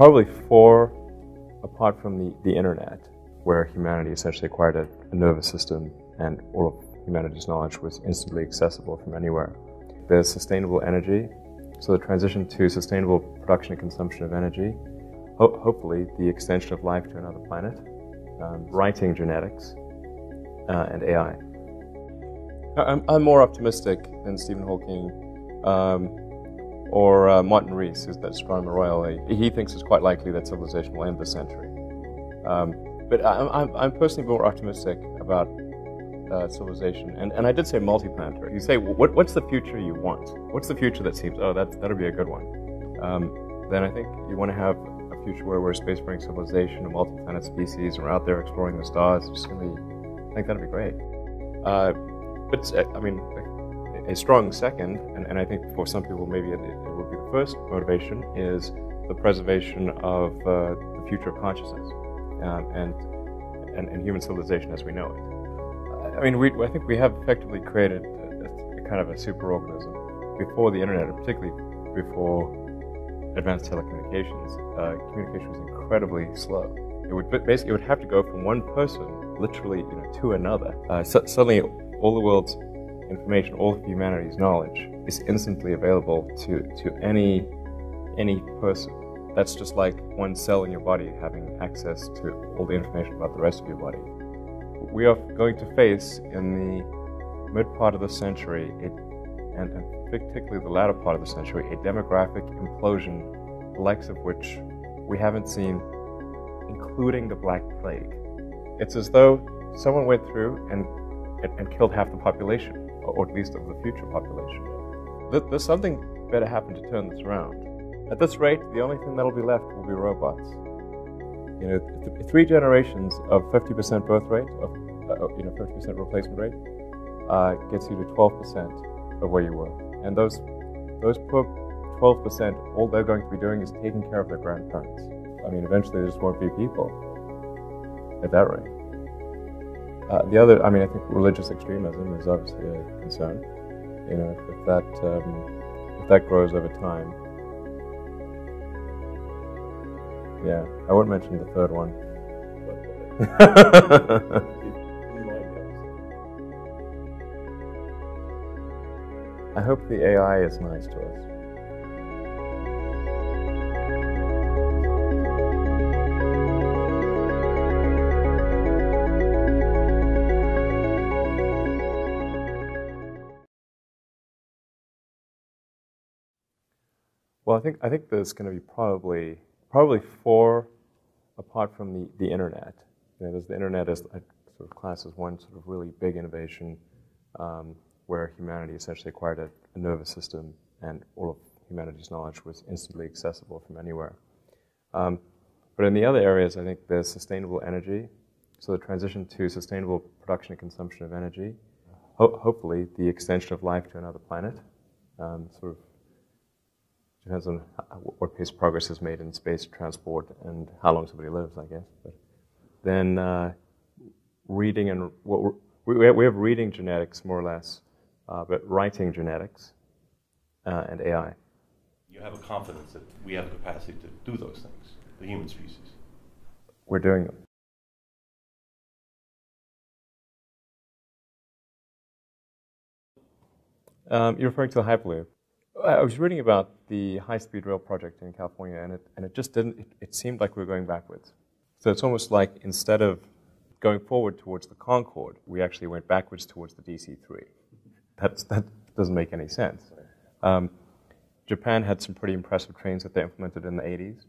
probably four apart from the, the internet, where humanity essentially acquired a, a nervous system and all of humanity's knowledge was instantly accessible from anywhere. There's sustainable energy, so the transition to sustainable production and consumption of energy, ho- hopefully the extension of life to another planet, um, writing genetics, uh, and AI. I'm, I'm, more optimistic than Stephen Hawking um, or uh, Martin Rees, who's that astronomer royal. He, thinks it's quite likely that civilization will end this century. Um, but I'm, I'm, personally more optimistic about uh, civilization. And, and I did say multiplanetary. You say, what, what's the future you want? What's the future that seems, oh, that, that'll be a good one? Um, then I think you want to have a future where we're a spacefaring civilization, a multi-planet species, we're out there exploring the stars. It's just to be, I think that'd be great. Uh, but, uh, I mean, a strong second, and, and I think for some people maybe it, it, will be the first motivation, is the preservation of uh, the future of consciousness um, and, and, and human civilization as we know it. I mean, we, I think we have effectively created a, a kind of a superorganism before the internet, and particularly before advanced telecommunications. Uh, communication was incredibly slow. It would basically it would have to go from one person, literally, you know, to another. Uh, so, suddenly, all the world's information, all of humanity's knowledge, is instantly available to to any any person. That's just like one cell in your body having access to all the information about the rest of your body we are going to face in the mid part of the century, it, and, and particularly the latter part of the century, a demographic implosion, the likes of which we haven't seen, including the Black Plague. It's as though someone went through and, and, and killed half the population, or at least of the future population. There's something better happen to turn this around. At this rate, the only thing that'll be left will be robots. You know, th- three generations of 50% birth rate, of uh, you know 50% replacement rate, uh, gets you to 12% of where you were. And those those poor 12%, all they're going to be doing is taking care of their grandparents. I mean, eventually there just won't be people at that rate. Uh, the other, I mean, I think religious extremism is obviously a concern. You know, if, that um, if that grows over time, Yeah, I won't mention the third one. I hope the AI is nice to us. Well, I think I think there's going to be probably probably four apart from the, the internet. You know, there's the internet as sort of class as one sort of really big innovation um, where humanity essentially acquired a, a, nervous system and all of humanity's knowledge was instantly accessible from anywhere. Um, but in the other areas, I think there's sustainable energy. So the transition to sustainable production and consumption of energy, ho- hopefully the extension of life to another planet, um, sort of depends on what pace progress is made in space transport and how long somebody lives, I guess. But then uh, reading and what we, we have reading genetics more or less, uh, but writing genetics uh, and AI. You have a confidence that we have the capacity to do those things, the human species. We're doing them. Um, you're referring to the Hyperloop. I was reading about the high-speed rail project in California, and it, and it just didn't, it, it, seemed like we were going backwards. So it's almost like instead of going forward towards the Concorde, we actually went backwards towards the DC-3. That's, that doesn't make any sense. Um, Japan had some pretty impressive trains that they implemented in the 80s.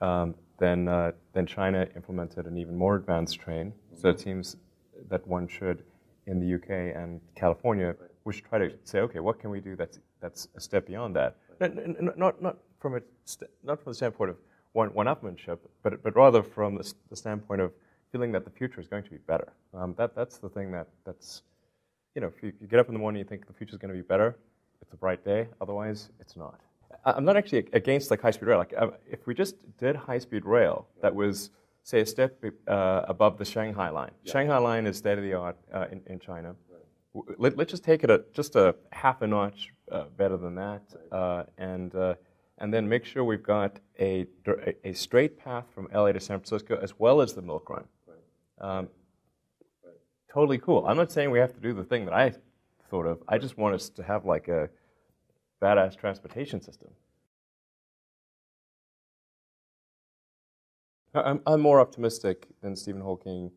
Um, then, uh, then China implemented an even more advanced train. So it seems that one should, in the UK and California, we should try to say, okay, what can we do that's, that's a step beyond that? Not, not, not, from, a, not from the standpoint of one, one-upmanship, but, but rather from the, the, standpoint of feeling that the future is going to be better. Um, that, that's the thing that, that's, you know, if you, you get up in the morning and you think the future is going to be better, it's a bright day. Otherwise, it's not. I'm not actually against like high-speed rail. Like, uh, if we just did high-speed rail that was, say, a step uh, above the Shanghai line. Yeah. Shanghai line is state-of-the-art uh, in, in China let, us just take it a, just a half a notch uh, better than that, uh, and uh, and then make sure we've got a, a, a straight path from LA to San Francisco as well as the Milk Run. Um, totally cool. I'm not saying we have to do the thing that I thought of. I just want us to have like a badass transportation system. I'm, I'm more optimistic than Stephen Hawking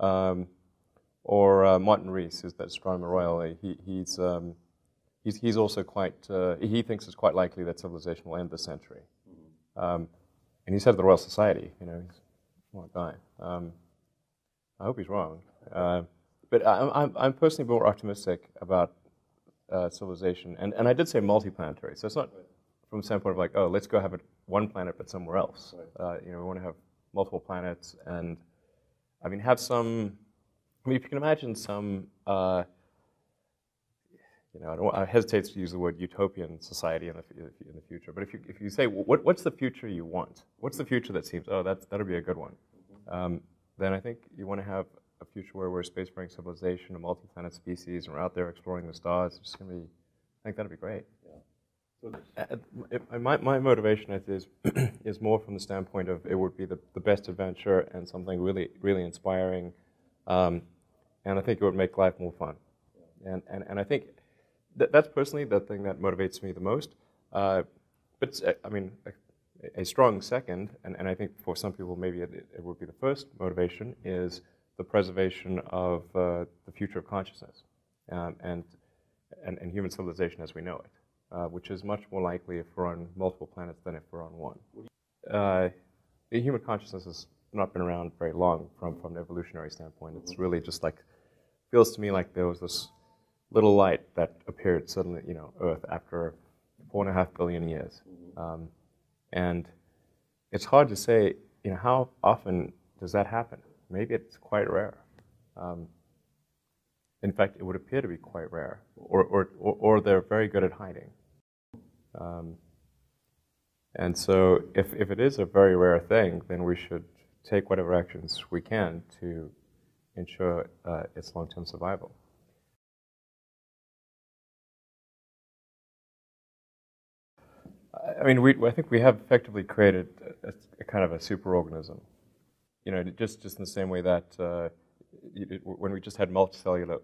um, or uh, Martin Rees, who's that astronomer royal. He, he's, um, he's, he's also quite, uh, he thinks it's quite likely that civilization will end this century. Um, and he's head of the Royal Society, you know, he's a smart guy. Um, I hope he's wrong. Uh, but I'm, I'm, I'm, personally more optimistic about uh, civilization. And, and I did say multiplanetary, so it's not from the standpoint of like, oh, let's go have it one planet but somewhere else. Uh, you know, we want to have multiple planets and, I mean, have some, I mean, if you can imagine some, uh, you know, I, I, hesitate to use the word utopian society in the, in the future, but if you, if you say, what, what's the future you want? What's the future that seems, oh, that's, that'll be a good one? Um, then I think you want to have a future where we're a spacefaring civilization, a multi-planet species, and we're out there exploring the stars. It's going to be, I think that'd be great. Yeah. Uh, my, my motivation is is more from the standpoint of it would be the, the best adventure and something really really inspiring, um, and I think it would make life more fun, and, and and I think that, that's personally the thing that motivates me the most. Uh, but I mean, a, a, strong second, and, and I think for some people maybe it, it would be the first motivation is the preservation of uh, the future of consciousness um, and, and, and, human civilization as we know it, uh, which is much more likely if we're on multiple planets than if we're on one. Uh, human consciousness has not been around very long from, from an evolutionary standpoint. It's really just like, feels to me like there was this little light that appeared suddenly, you know, Earth after four and a half billion years. Um, and it's hard to say, you know, how often does that happen? maybe it's quite rare. Um, in fact, it would appear to be quite rare, or, or, or, they're very good at hiding. Um, and so, if, if it is a very rare thing, then we should take whatever actions we can to ensure uh, its long term survival. I mean, we, I think we have effectively created a, a kind of a superorganism you know, just, just in the same way that uh, it, when we just had multicellular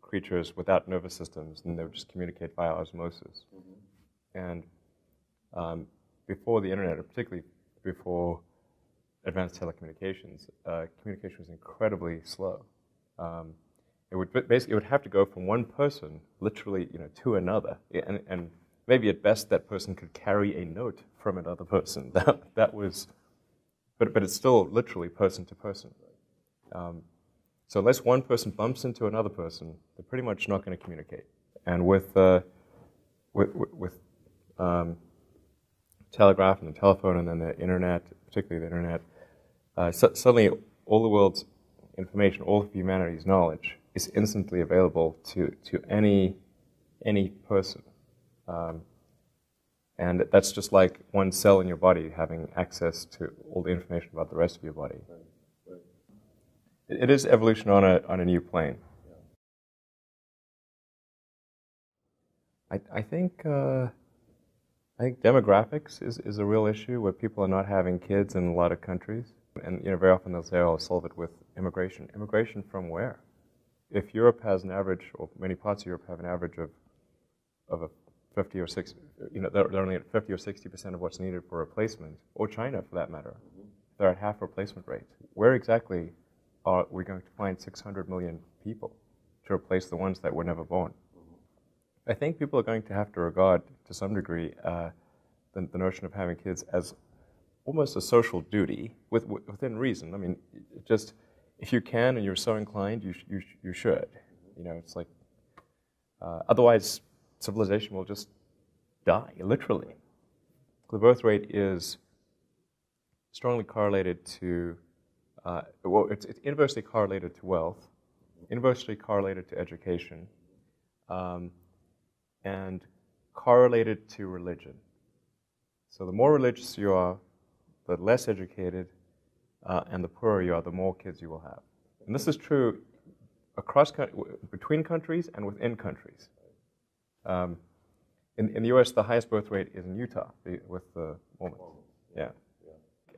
creatures without nervous systems, and they would just communicate via osmosis. Mm-hmm. And um, before the internet, or particularly before advanced telecommunications, uh, communication was incredibly slow. Um, it would basically it would have to go from one person, literally, you know, to another, and, and maybe at best that person could carry a note from another person. That that was but, but it's still literally person to person. Um, so unless one person bumps into another person, they're pretty much not going to communicate. And with, uh, with, with um, telegraph and the telephone and then the internet, particularly the internet, uh, suddenly all the world's information, all of humanity's knowledge is instantly available to, to any, any person. Um, and that's just like one cell in your body having access to all the information about the rest of your body. It is evolution on a, on a new plane. I, I think uh, I think demographics is, is a real issue where people are not having kids in a lot of countries. And you know, very often they'll say, "Oh, solve it with immigration." Immigration from where? If Europe has an average, or many parts of Europe have an average of of a 50 or 60, you know, they're, only at 50 or 60 percent of what's needed for replacement, or China for that matter. They're at half replacement rate. Where exactly are we going to find 600 million people to replace the ones that were never born? I think people are going to have to regard, to some degree, uh, the, the, notion of having kids as almost a social duty with, within reason. I mean, just if you can and you're so inclined, you, sh- you, sh- you should. You know, it's like, uh, otherwise, civilization will just die, literally. The birth rate is strongly correlated to, uh, well, it's, it's, inversely correlated to wealth, inversely correlated to education, um, and correlated to religion. So the more religious you are, the less educated, uh, and the poorer you are, the more kids you will have. And this is true across between countries and within countries. Um, In, in the US, the highest birth rate is in Utah with the Mormons. Yeah.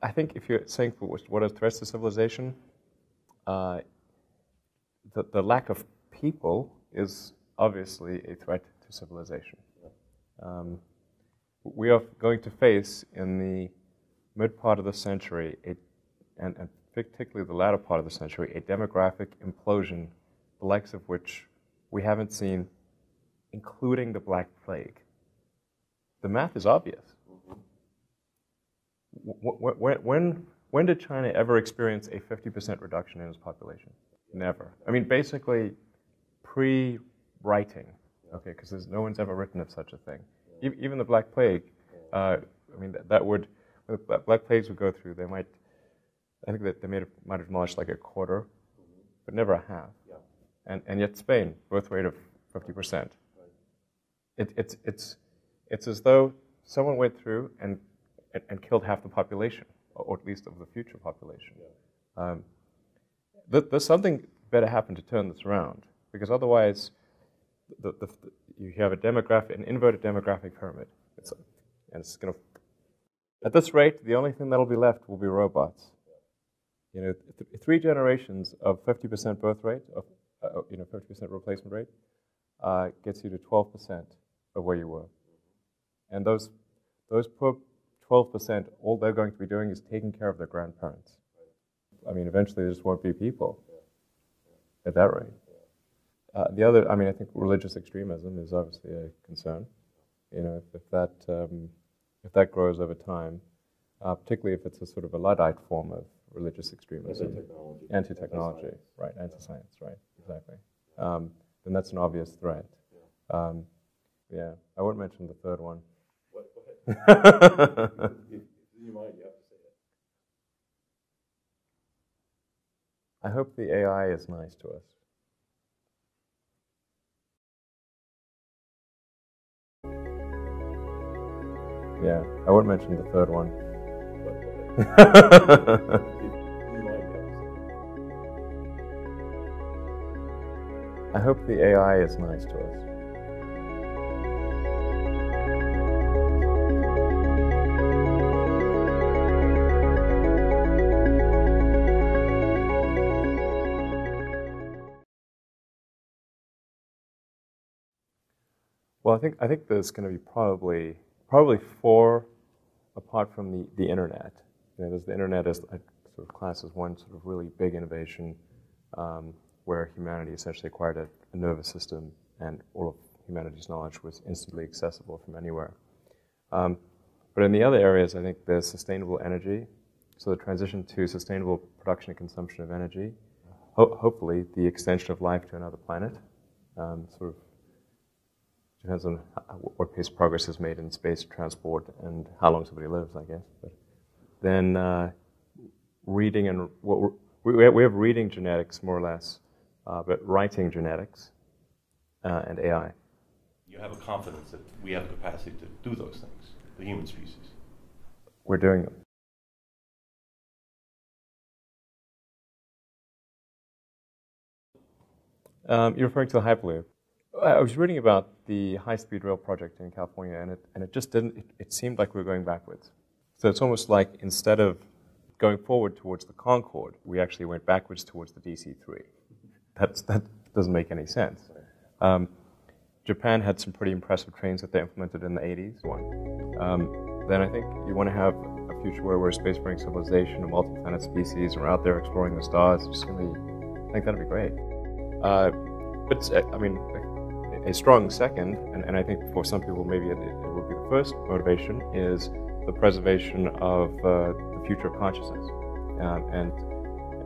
I think if you're saying what are threats to civilization, uh, the, the lack of people is obviously a threat to civilization. Um, we are going to face in the mid part of the century, a, and, and particularly the latter part of the century, a demographic implosion, the likes of which we haven't seen, including the Black Plague. The math is obvious. When, when, when did China ever experience a 50% reduction in its population? Never. I mean, basically, pre writing, okay, because no one's ever written of such a thing. Even the Black Plague, uh, I mean, that, that would, Black Plagues would go through, they might, I think that they made, might have demolished like a quarter, but never a half. And, and yet, Spain, birth rate of 50%. It, it's, it's, it's as though someone went through and, and, and, killed half the population, or at least of the future population. Yeah. Um, th- there's something better happen to turn this around, because otherwise, the, the, the, you have a demographic, an inverted demographic pyramid, it's, and it's going to. At this rate, the only thing that'll be left will be robots. You know, th- three generations of 50% birth rate, of uh, you know, 50% replacement rate, uh, gets you to 12% of where you were. And those, those poor 12%, all they're going to be doing is taking care of their grandparents. I mean, eventually there just won't be people at that rate. Uh, the other, I mean, I think religious extremism is obviously a concern. You know, if, if that um, if that grows over time, uh, particularly if it's a sort of a luddite form of religious extremism, anti-technology, anti-technology, anti-science. right, anti-science, right, exactly. Um, then that's an obvious threat. Um, yeah, I won't mention the third one. What? you, you might, you have to say it. I hope the AI is nice to us. Yeah, I won't mention the third one. I hope the AI is nice to us. Well, I think I think there's going to be probably probably four, apart from the, the internet. You know, the internet as sort of class as one sort of really big innovation um, where humanity essentially acquired a, a, nervous system and all of humanity's knowledge was instantly accessible from anywhere. Um, but in the other areas, I think there's sustainable energy. So the transition to sustainable production and consumption of energy, ho- hopefully the extension of life to another planet, um, sort of depends on what pace progress is made in space transport and how long somebody lives, I guess. But then uh, reading and what we, we have reading genetics more or less, uh, but writing genetics uh, and AI. You have a confidence that we have the capacity to do those things, the human species. We're doing them. Um, you're referring to the Hyperloop. I was reading about the high-speed rail project in California, and it, and it just didn't, it, it, seemed like we were going backwards. So it's almost like instead of going forward towards the Concorde, we actually went backwards towards the DC-3. That's, that doesn't make any sense. Um, Japan had some pretty impressive trains that they implemented in the 80s. One. Um, then I think you want to have a future where we're a spacefaring civilization, a multi-planet species, and we're out there exploring the stars. It's just to be, I think that'd be great. Uh, but I mean, a strong second, and, and I think for some people maybe it, it, will be the first motivation, is the preservation of uh, the future of consciousness um, and,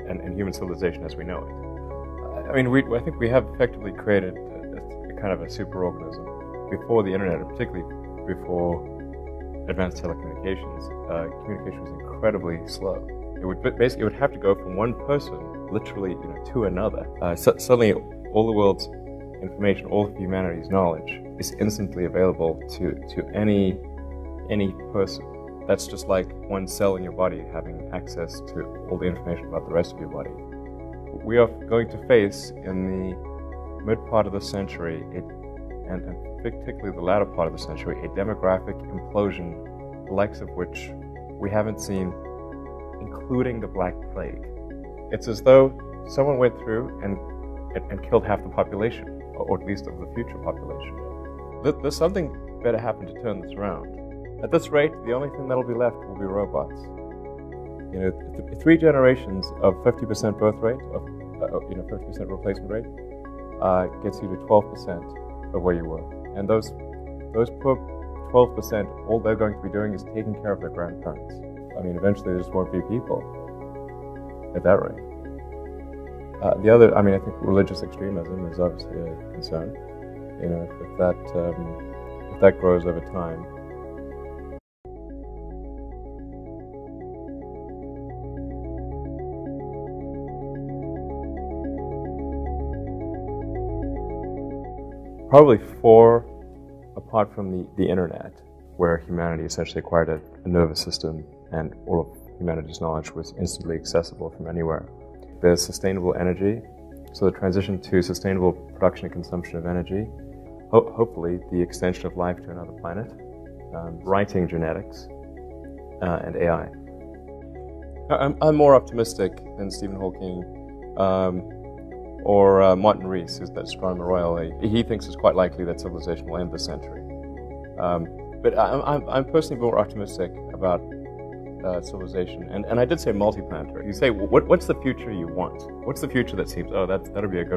and, and human civilization as we know it. I mean, we, I think we have effectively created a, a kind of a superorganism before the internet, and particularly before advanced telecommunications. Uh, communication was incredibly slow. It would basically it would have to go from one person, literally, you know, to another. Uh, suddenly, all the world's information, all of humanity's knowledge, is instantly available to, to any, any person. That's just like one cell in your body having access to all the information about the rest of your body. We are going to face in the mid part of the century a, and, and particularly the latter part of the century, a demographic implosion, the likes of which we haven't seen, including the Black Plague. It's as though someone went through and, and, and killed half the population, or at least of the future population. There's something better happen to turn this around. At this rate, the only thing that'll be left will be robots. You know, th- three generations of 50% birth rate, of uh, you know, 50% replacement rate, uh, gets you to 12% of where you were. And those, those poor 12%, all they're going to be doing is taking care of their grandparents. I mean, eventually there just won't be people at that rate. Uh, the other, I mean, I think religious extremism is obviously a concern. You know, if that um, if that grows over time, probably four apart from the, the internet, where humanity essentially acquired a, a nervous system and all of humanity's knowledge was instantly accessible from anywhere. There's sustainable energy, so the transition to sustainable production and consumption of energy, ho- hopefully the extension of life to another planet, um, writing genetics, uh, and AI. I'm, I'm more optimistic than Stephen Hawking. Um, or uh, Martin Rees, who's that astronomer royal, he, thinks it's quite likely that civilization will end this century. Um, but I'm, I'm, personally more optimistic about uh, civilization. And, and I did say multi-planetary. You say, what, what's the future you want? What's the future that seems, oh, that, that'll be a good